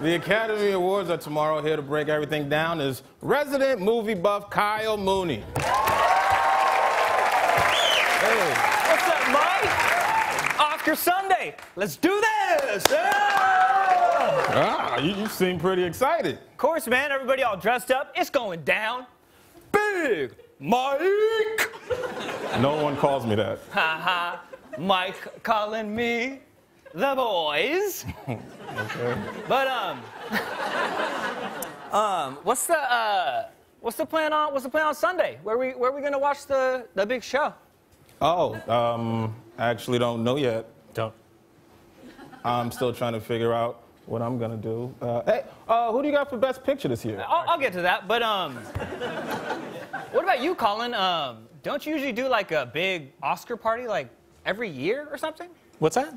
The Academy Awards are tomorrow. Here to break everything down is resident movie buff Kyle Mooney. Hey. What's up, Mike? Oscar Sunday. Let's do this. Yeah! Ah, you, you seem pretty excited. Of course, man. Everybody all dressed up. It's going down. Big Mike. No one calls me that. Haha. Mike calling me the boys. Okay. But um, um, what's the uh, what's the plan on what's the plan on Sunday? Where we where we gonna watch the the big show? Oh, um, I actually don't know yet. Don't. I'm still trying to figure out what I'm gonna do. Uh, hey, uh, who do you got for best picture this year? I'll, I'll get to that. But um, what about you, Colin? Um, don't you usually do like a big Oscar party like every year or something? What's that?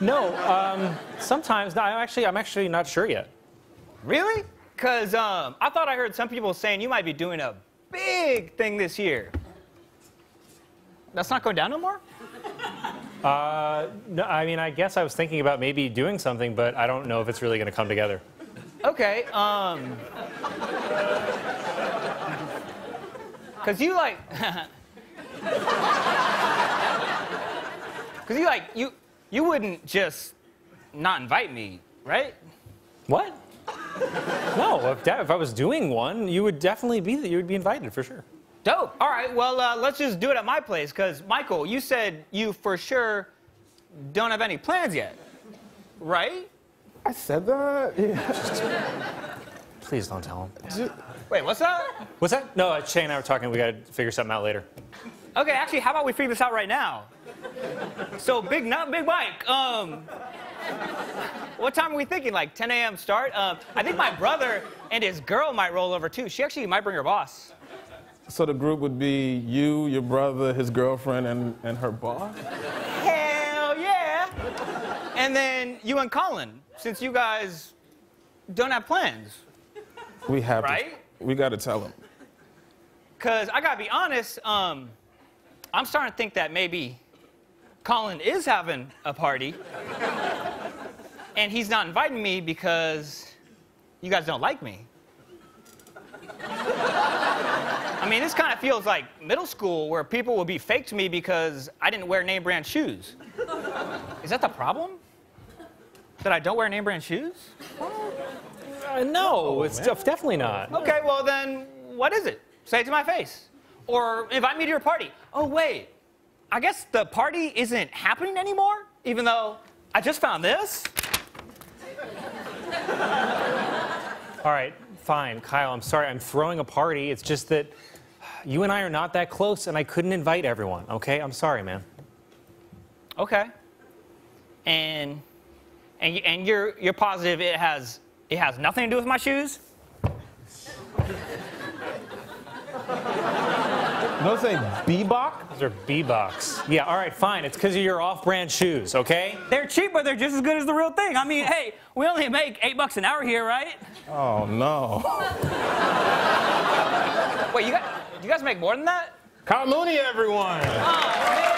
No. Um, sometimes. No, I'm actually. I'm actually not sure yet. Really? Cause um, I thought I heard some people saying you might be doing a big thing this year. That's not going down no more. Uh, no, I mean, I guess I was thinking about maybe doing something, but I don't know if it's really going to come together. Okay. Um. Cause you like. Cause you like you you wouldn't just not invite me, right? What? No. If, that, if I was doing one, you would definitely be. You would be invited for sure. Dope. All right. Well, uh, let's just do it at my place. Cause Michael, you said you for sure don't have any plans yet, right? I said that. Yeah. Please don't tell him. Wait, what's that? What's that? No, uh, Che and I were talking. We got to figure something out later. Okay, actually, how about we figure this out right now? So, big, not big Mike. Um, what time are we thinking? Like 10 a.m. start? Um, I think my brother and his girl might roll over too. She actually might bring her boss. So the group would be you, your brother, his girlfriend, and, and her boss? Hell yeah! And then you and Colin, since you guys don't have plans. We have Right? to. We got to tell him. Cause I gotta be honest, um, I'm starting to think that maybe Colin is having a party, and he's not inviting me because you guys don't like me. I mean, this kind of feels like middle school where people will be fake to me because I didn't wear name brand shoes. Is that the problem? That I don't wear name brand shoes? Uh, no, it's def- definitely not. Okay, well then, what is it? Say it to my face. Or invite me to your party. Oh, wait. I guess the party isn't happening anymore, even though I just found this. All right, fine, Kyle. I'm sorry. I'm throwing a party. It's just that you and I are not that close, and I couldn't invite everyone. Okay, I'm sorry, man. Okay. And and and you're you're positive it has it has nothing to do with my shoes? Don't say Bebop. Those are B-Box. Yeah, all right, fine. It's because of your off-brand shoes, okay? They're cheap, but they're just as good as the real thing. I mean, hey, we only make eight bucks an hour here, right? Oh no. Wait, you guys, you guys make more than that? Kyle Mooney, everyone. Oh,